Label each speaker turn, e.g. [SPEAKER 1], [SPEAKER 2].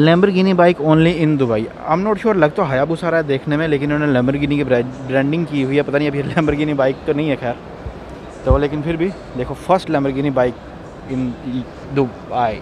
[SPEAKER 1] Lamborghini bike only in Dubai I am not sure लग तो हयाबूसा रहा है देखने में, लेकिन उन्होंने लेम्बरगिनी की ब्रांडिंग की हुई है। पता नहीं अभी लेम्बरगिनी बाइक तो नहीं है, खैर। तो लेकिन फिर भी, देखो first Lamborghini bike in Dubai